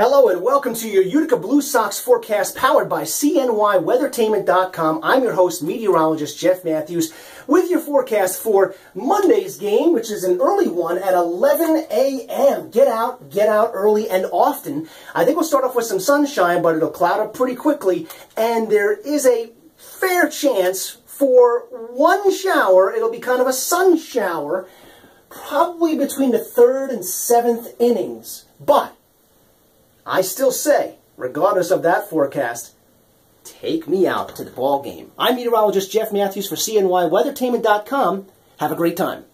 Hello and welcome to your Utica Blue Sox forecast powered by CNYWeathertainment.com. I'm your host, meteorologist Jeff Matthews, with your forecast for Monday's game, which is an early one at 11 a.m. Get out, get out early and often. I think we'll start off with some sunshine, but it'll cloud up pretty quickly, and there is a fair chance for one shower. It'll be kind of a sun shower, probably between the third and seventh innings. But I still say, regardless of that forecast, take me out to the ball game. I'm meteorologist Jeff Matthews for CNYWeathertainment.com. Have a great time.